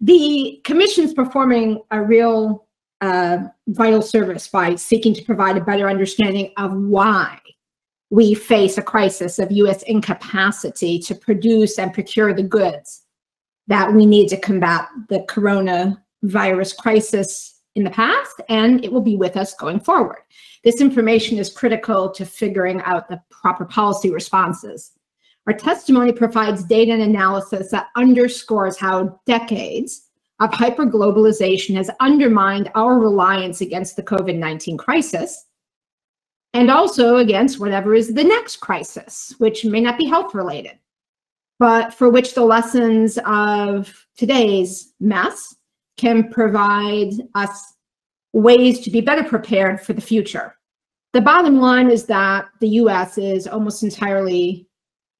The commission is performing a real uh, vital service by seeking to provide a better understanding of why we face a crisis of U.S. incapacity to produce and procure the goods that we need to combat the coronavirus crisis in the past, and it will be with us going forward. This information is critical to figuring out the proper policy responses. Our testimony provides data and analysis that underscores how decades of hyperglobalization has undermined our reliance against the COVID-19 crisis and also against whatever is the next crisis, which may not be health related, but for which the lessons of today's mess can provide us ways to be better prepared for the future. The bottom line is that the US is almost entirely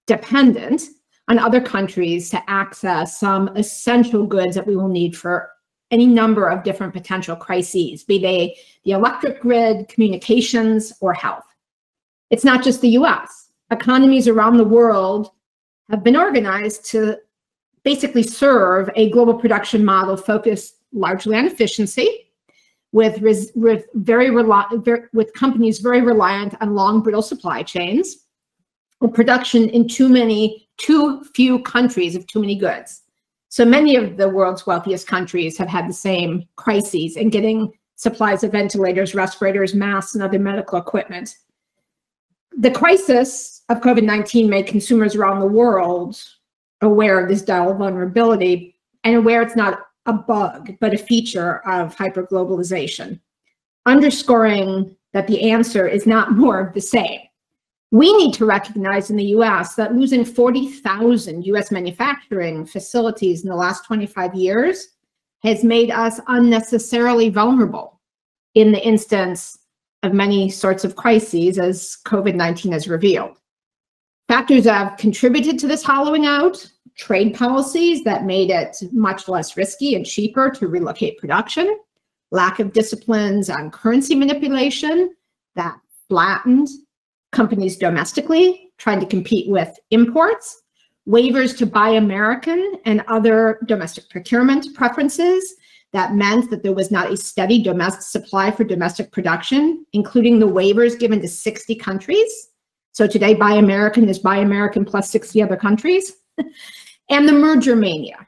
dependent on other countries to access some essential goods that we will need for any number of different potential crises, be they the electric grid, communications, or health. It's not just the US. Economies around the world have been organized to basically serve a global production model focused largely on efficiency, with, with very, very with companies very reliant on long brittle supply chains, or production in too many, too few countries of too many goods. So many of the world's wealthiest countries have had the same crises in getting supplies of ventilators, respirators, masks, and other medical equipment. The crisis of COVID-19 made consumers around the world aware of this dual vulnerability and aware it's not a bug, but a feature of hyperglobalization, underscoring that the answer is not more of the same. We need to recognize in the US that losing 40,000 US manufacturing facilities in the last 25 years has made us unnecessarily vulnerable in the instance of many sorts of crises as COVID-19 has revealed. Factors have contributed to this hollowing out, trade policies that made it much less risky and cheaper to relocate production, lack of disciplines on currency manipulation that flattened companies domestically trying to compete with imports, waivers to buy American and other domestic procurement preferences that meant that there was not a steady domestic supply for domestic production, including the waivers given to 60 countries. So today, Buy American is Buy American plus 60 other countries. and the merger mania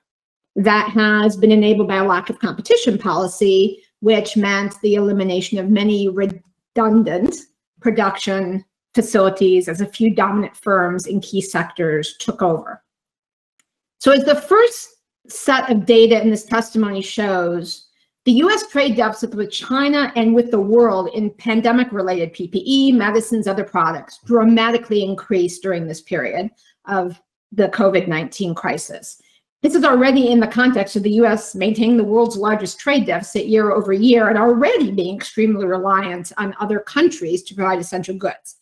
that has been enabled by a lack of competition policy, which meant the elimination of many redundant production facilities as a few dominant firms in key sectors took over. So as the first set of data in this testimony shows, the US trade deficit with China and with the world in pandemic related PPE, medicines, other products dramatically increased during this period of the COVID-19 crisis. This is already in the context of the US maintaining the world's largest trade deficit year over year and already being extremely reliant on other countries to provide essential goods.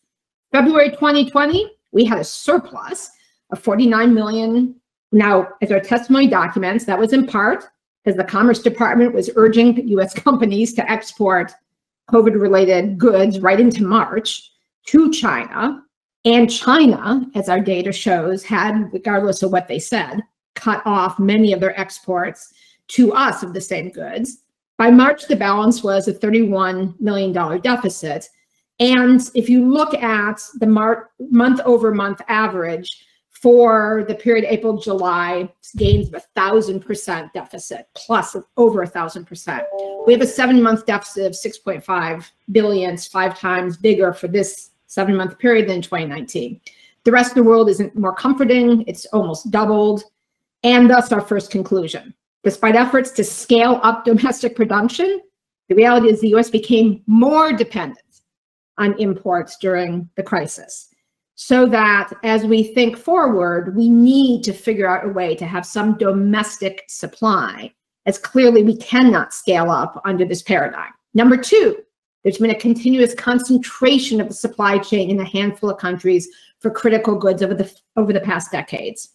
February 2020, we had a surplus of 49 million. Now, as our testimony documents, that was in part because the Commerce Department was urging US companies to export COVID related goods right into March to China. And China, as our data shows, had, regardless of what they said, cut off many of their exports to us of the same goods. By March, the balance was a $31 million deficit. And if you look at the month over month average for the period April, July, gains of a thousand percent deficit plus over a thousand percent. We have a seven month deficit of 6.5 billions, five times bigger for this seven month period than 2019. The rest of the world isn't more comforting. It's almost doubled. And thus our first conclusion. Despite efforts to scale up domestic production, the reality is the US became more dependent on imports during the crisis. So that as we think forward, we need to figure out a way to have some domestic supply, as clearly we cannot scale up under this paradigm. Number two, there's been a continuous concentration of the supply chain in a handful of countries for critical goods over the, over the past decades.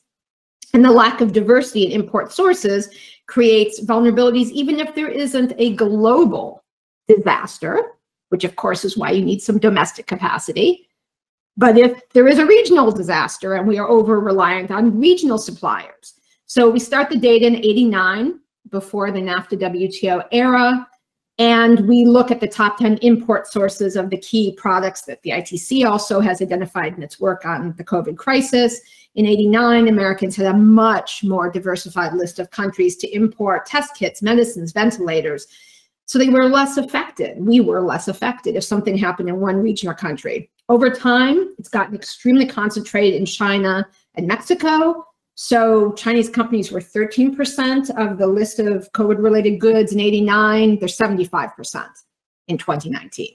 And the lack of diversity in import sources creates vulnerabilities, even if there isn't a global disaster, which of course is why you need some domestic capacity. But if there is a regional disaster and we are over reliant on regional suppliers. So we start the data in 89, before the NAFTA WTO era. And we look at the top 10 import sources of the key products that the ITC also has identified in its work on the COVID crisis. In 89, Americans had a much more diversified list of countries to import test kits, medicines, ventilators. So they were less affected. We were less affected if something happened in one region or country. Over time, it's gotten extremely concentrated in China and Mexico. So Chinese companies were 13% of the list of COVID-related goods in 89. They're 75% in 2019.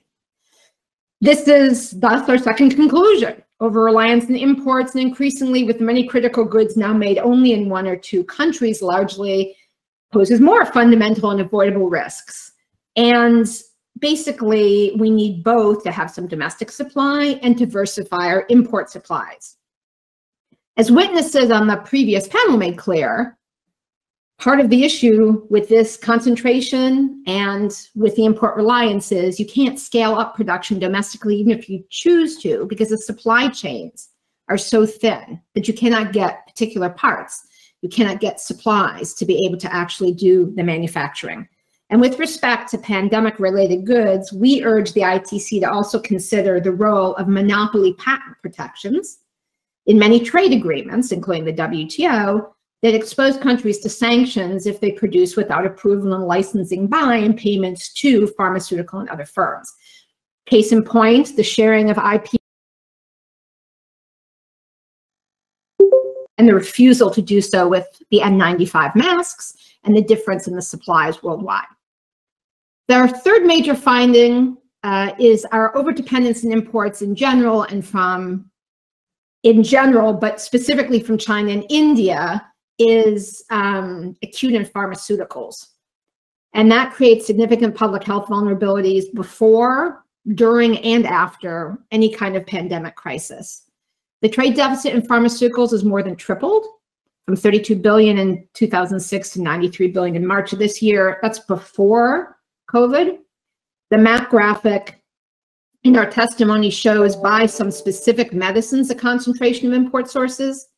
This is thus our second conclusion. Over reliance on imports and increasingly with many critical goods now made only in one or two countries largely poses more fundamental and avoidable risks. And basically, we need both to have some domestic supply and diversify our import supplies. As witnesses on the previous panel made clear, part of the issue with this concentration and with the import reliance is you can't scale up production domestically, even if you choose to, because the supply chains are so thin that you cannot get particular parts. You cannot get supplies to be able to actually do the manufacturing. And with respect to pandemic related goods, we urge the ITC to also consider the role of monopoly patent protections in many trade agreements, including the WTO, that expose countries to sanctions if they produce without approval and licensing by and payments to pharmaceutical and other firms. Case in point, the sharing of IP and the refusal to do so with the N95 masks and the difference in the supplies worldwide. Our third major finding uh, is our overdependence in imports in general and from, in general, but specifically from China and India, is um, acute in pharmaceuticals. And that creates significant public health vulnerabilities before, during, and after any kind of pandemic crisis. The trade deficit in pharmaceuticals is more than tripled from 32 billion in 2006 to 93 billion in March of this year. That's before COVID. The map graphic in our testimony shows by some specific medicines the concentration of import sources.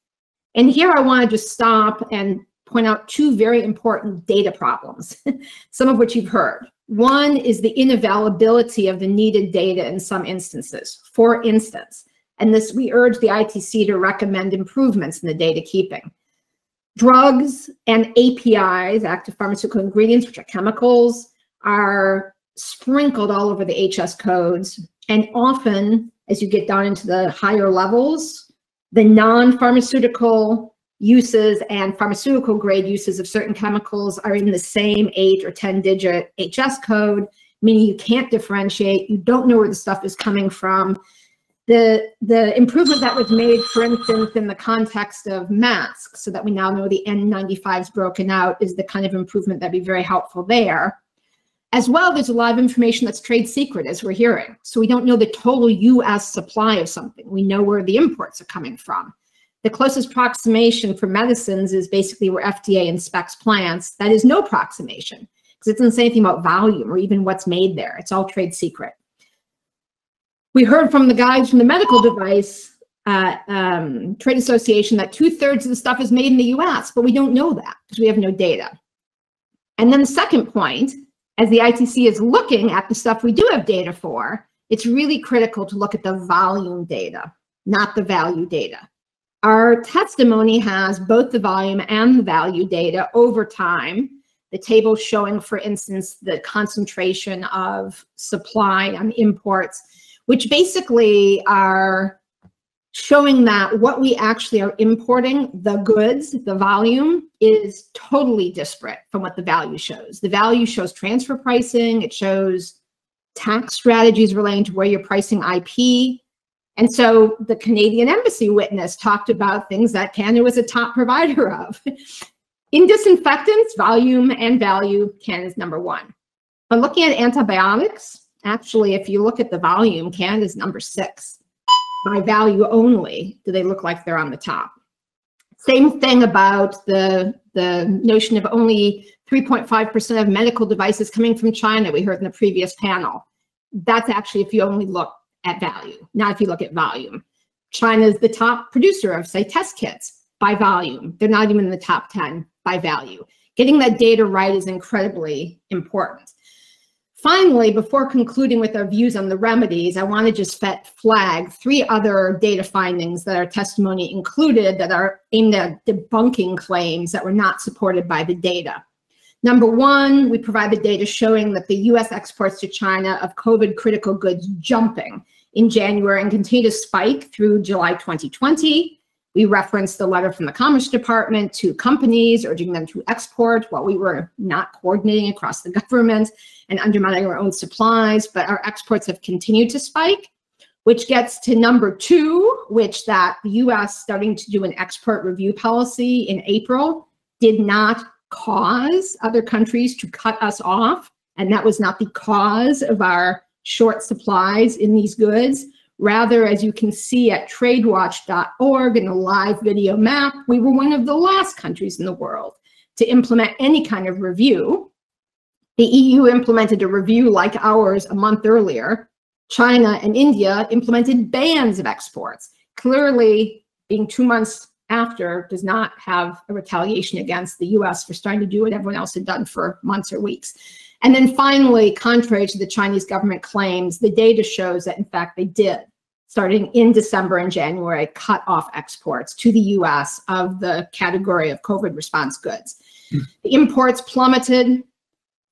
And here I want to just stop and point out two very important data problems, some of which you've heard. One is the inavailability of the needed data in some instances. For instance, and this we urge the ITC to recommend improvements in the data keeping. Drugs and APIs, active pharmaceutical ingredients, which are chemicals, are sprinkled all over the HS codes. And often, as you get down into the higher levels, the non-pharmaceutical uses and pharmaceutical grade uses of certain chemicals are in the same eight or 10 digit HS code, meaning you can't differentiate, you don't know where the stuff is coming from. The, the improvement that was made, for instance, in the context of masks, so that we now know the N95 is broken out, is the kind of improvement that'd be very helpful there. As well, there's a lot of information that's trade secret, as we're hearing. So we don't know the total US supply of something. We know where the imports are coming from. The closest approximation for medicines is basically where FDA inspects plants. That is no approximation because it doesn't say anything about volume or even what's made there. It's all trade secret. We heard from the guys from the medical device uh, um, trade association that two thirds of the stuff is made in the US, but we don't know that because we have no data. And then the second point as the ITC is looking at the stuff we do have data for, it's really critical to look at the volume data, not the value data. Our testimony has both the volume and the value data over time. The table showing, for instance, the concentration of supply on imports, which basically are showing that what we actually are importing, the goods, the volume, is totally disparate from what the value shows. The value shows transfer pricing, it shows tax strategies relating to where you're pricing IP. And so the Canadian embassy witness talked about things that Canada was a top provider of. In disinfectants, volume and value, Canada is number one. But looking at antibiotics, actually, if you look at the volume, Canada is number six by value only do they look like they're on the top. Same thing about the, the notion of only 3.5% of medical devices coming from China, we heard in the previous panel. That's actually if you only look at value, not if you look at volume. China is the top producer of, say, test kits by volume. They're not even in the top 10 by value. Getting that data right is incredibly important. Finally, before concluding with our views on the remedies, I want to just flag three other data findings that our testimony included that are aimed at debunking claims that were not supported by the data. Number one, we provide the data showing that the US exports to China of COVID critical goods jumping in January and continue to spike through July 2020. We referenced the letter from the Commerce Department to companies urging them to export while we were not coordinating across the government and undermining our own supplies, but our exports have continued to spike, which gets to number two, which that the US starting to do an export review policy in April did not cause other countries to cut us off. And that was not the cause of our short supplies in these goods. Rather, as you can see at tradewatch.org in a live video map, we were one of the last countries in the world to implement any kind of review. The EU implemented a review like ours a month earlier. China and India implemented bans of exports. Clearly, being two months after does not have a retaliation against the US for starting to do what everyone else had done for months or weeks. And then finally, contrary to the Chinese government claims, the data shows that in fact they did, starting in December and January, cut off exports to the US of the category of COVID response goods. Mm. The imports plummeted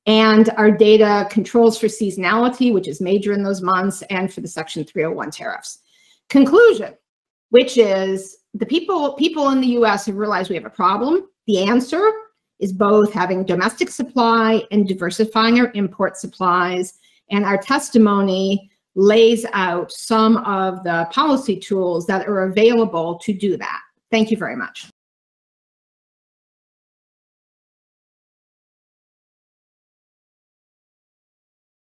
and our data controls for seasonality, which is major in those months, and for the Section 301 tariffs. Conclusion, which is the people, people in the US have realized we have a problem. The answer is both having domestic supply and diversifying our import supplies. And our testimony lays out some of the policy tools that are available to do that. Thank you very much.